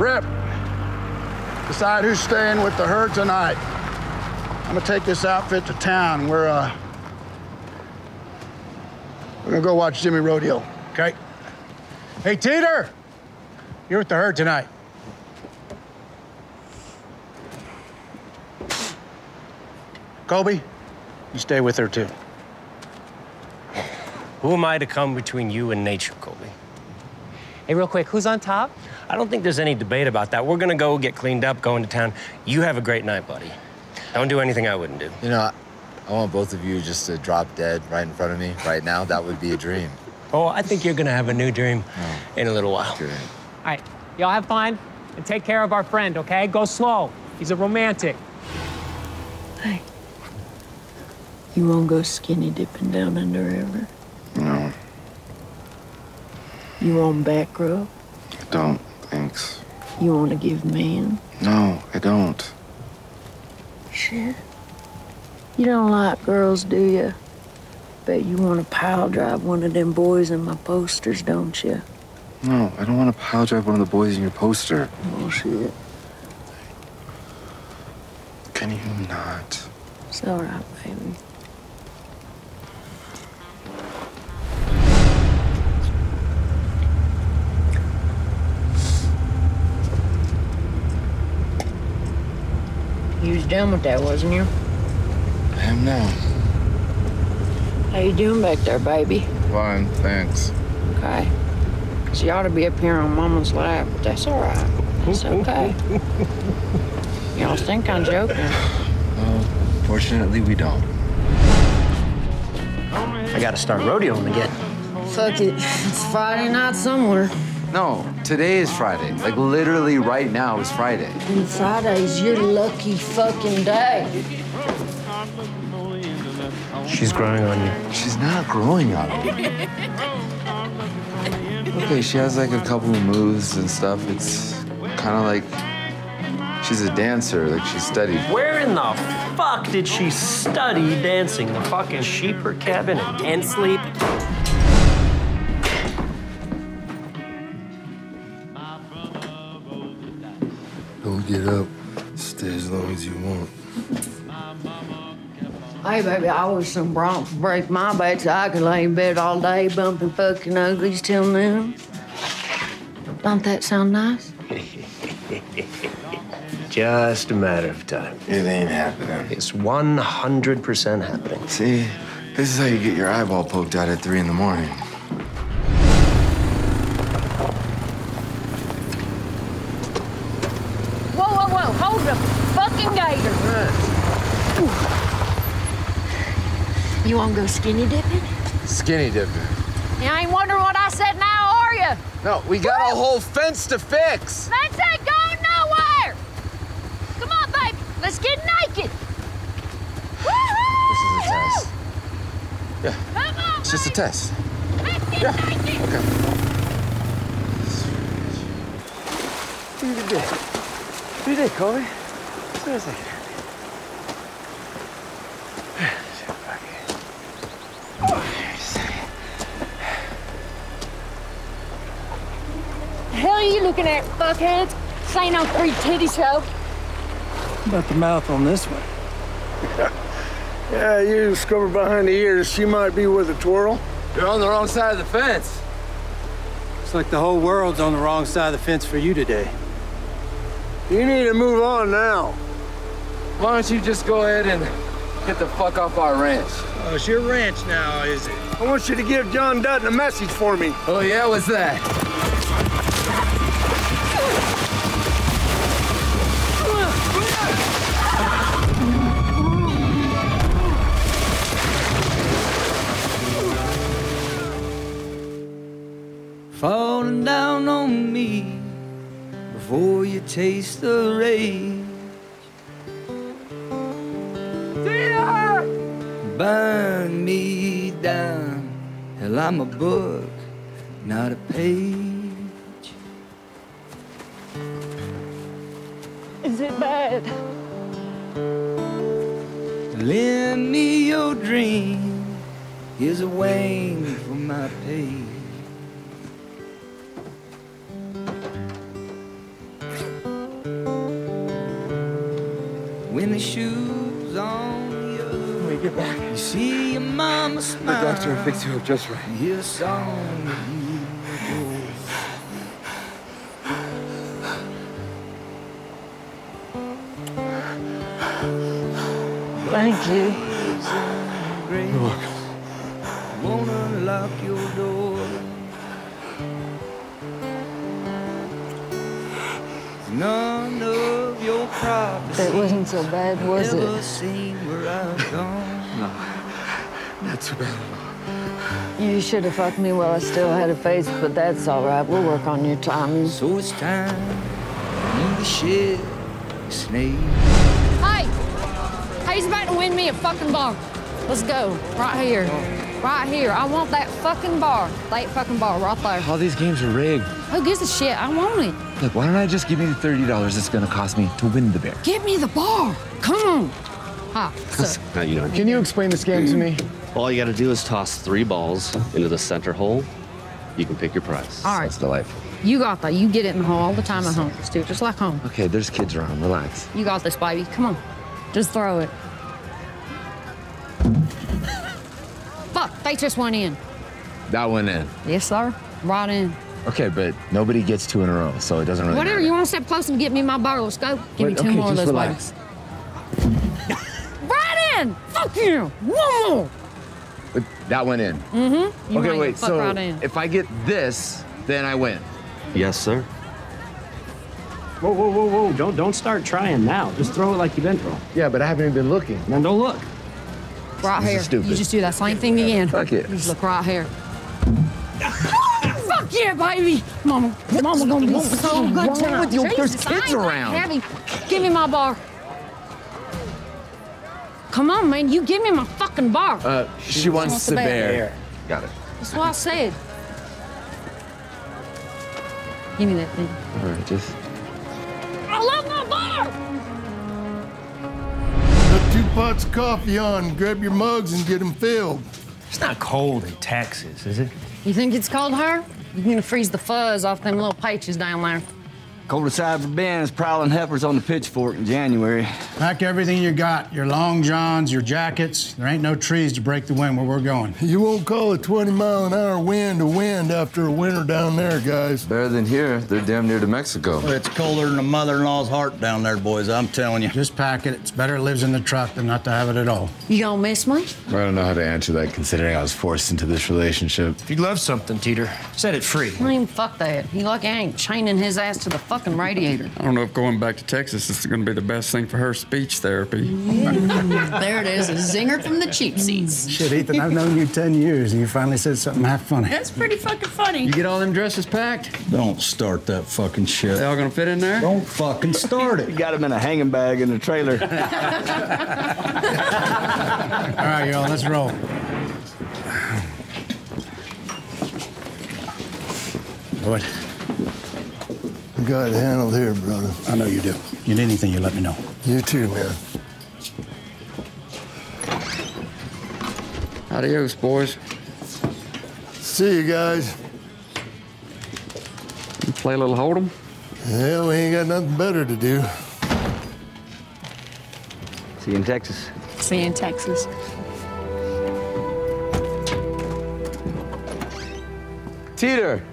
Rip, decide who's staying with the herd tonight. I'm gonna take this outfit to town. We're, uh, we're gonna go watch Jimmy Rodeo, okay? Hey, Teeter! You're with the herd tonight. Colby, you stay with her too. Who am I to come between you and nature, Colby? Hey, real quick, who's on top? I don't think there's any debate about that. We're gonna go get cleaned up, go into town. You have a great night, buddy. Don't do anything I wouldn't do. You know, I, I want both of you just to drop dead right in front of me right now. That would be a dream. Oh, I think you're gonna have a new dream oh. in a little while. Good. All right, y'all have fun and take care of our friend, okay? Go slow. He's a romantic. Hey, you won't go skinny dipping down in the river? No, You won't back rub? I don't. Thanks. You want to give man? No, I don't. Shit. You don't like girls, do you? Bet you want to pile drive one of them boys in my posters, don't you? No, I don't want to pile drive one of the boys in your poster. Bullshit. Can you not? It's all right, baby. You was done with that, wasn't you? I am now. How you doing back there, baby? Fine, thanks. Okay. She ought to be up here on Mama's lap, but that's all right. It's okay. Y'all think I'm joking? Well, fortunately, we don't. I gotta start rodeoing again. Fuck it. It's Friday night somewhere. No, today is Friday. Like, literally right now is Friday. And Friday's your lucky fucking day. She's growing on you. She's not growing on me. Okay, she has like a couple of moves and stuff. It's kind of like she's a dancer, like she studied. Where in the fuck did she study dancing? The fucking sheeper cabin and tent sleep? Don't get up. Stay as long as you want. Hey, baby, I was some broncs break my back so I could lay in bed all day bumping fucking uglies till noon. Don't that sound nice? Just a matter of time. It ain't happening. It's 100% happening. See, this is how you get your eyeball poked out at three in the morning. Whoa, whoa, whoa, hold the fucking gator. You wanna go skinny dipping? Skinny dipping. You ain't wondering what I said now, are you? No, we got a whole fence to fix. Fence ain't going nowhere! Come on, baby, let's get naked! This is a test. Yeah, Come on, it's just a test. let's get Yeah, naked! okay. What you did? What you did, Colby? Wait a second. Hell are you looking at, fuckheads? This ain't no free titty show. about the mouth on this one? Yeah, you discover behind the ears she might be with a twirl. You're on the wrong side of the fence. Looks like the whole world's on the wrong side of the fence for you today. You need to move on now. Why don't you just go ahead and get the fuck off our ranch? Oh, it's your ranch now, is it? I want you to give John Dutton a message for me. Oh yeah, what's that? Before you taste the rage. Burn me down, hell, I'm a book, not a page. Is it bad? Lend me your dream, here's a wing for my page. The shoes on other. When we get back, you see your mama smile. The doctor will fix you up just right. Hear a song that you. Thank you. You're welcome. Won't unlock your door. Promises. That wasn't so bad, was it? seen where I've gone. Not too bad. You should have fucked me while I still had a face, but that's all right. We'll work on your timing. So it's time for you to shed your snake. Hey! He's about to win me a fucking bar. Let's go. Right here. Right here. I want that fucking bar. That fucking bar right there. All these games are rigged. Who gives a shit? I want it. Look, why don't I just give you the thirty dollars it's gonna cost me to win the bear? Give me the bar. Come on. Hi. So, How you doing? Can you explain this game to me? All you got to do is toss three balls into the center hole. You can pick your prize. all right. That's delightful. You got that. You get it in the hole all the time at home. Let's do it just like home. Okay, there's kids around. Relax. You got this, baby. Come on. Just throw it. They just went in. That went in. Yes, sir. Right in. Okay, but nobody gets two in a row, so it doesn't really Whatever. matter. You want to step close and get me my bar? Let's go. Give me two okay, more of those relax. right in. Fuck you. One more. But that went in. Mm-hmm. You okay, wait. So right if I get this, then I win. Yes, sir. Whoa, whoa, whoa, whoa. Don't, don't start trying now. Just throw it like you've been throwing. Yeah, but I haven't even been looking. Now don't look. Right This is here. stupid. You just do that same thing again. Fuck it. You just look right here. Fuck yeah, baby! Mama, Mama gonna be so good wrong tonight. with you? There's Jesus, I kids ain't that around. Heavy. Give me my bar. Come on, man. You give me my fucking bar. Uh, she, wants, wants the the bear. bear. Got it. That's what I said. Give me that thing. All right, just. I love my bar! Put two pots of coffee on, grab your mugs and get them filled. It's not cold in Texas, is it? You think it's cold here? You're gonna freeze the fuzz off them little patches down there. Coldest I've ever been is prowling heifers on the pitchfork in January. Pack everything you got your long johns, your jackets. There ain't no trees to break the wind where we're going. You won't call a 20 mile an hour wind a wind after a winter down there, guys. Better than here. They're damn near to Mexico. It's colder than a mother-in-law's heart down there, boys, I'm telling you. Just pack it. It's better it lives in the truck than not to have it at all. You gonna miss me? I don't know how to answer that considering I was forced into this relationship. If you love something, Teeter, set it free. I mean, fuck that. You like I ain't chaining his ass to the fucking radiator. I don't know if going back to Texas is going to be the best thing for her speech therapy. there it is, a zinger from the cheap seats. Shit, Ethan, I've known you 10 years and you finally said something half funny. That's pretty fucking funny. You get all them dresses packed? Don't start that fucking shit. They all going to fit in there? Don't fucking start it. You got them in a hanging bag in the trailer. All right, y'all, let's roll. What? I got it handled here, brother. I know you do. You need anything, you let me know. You too, man. Adios, boys. See you guys. You play a little hold'em? Hell, we ain't got nothing better to do. See you in Texas. See you in Texas. Teeter!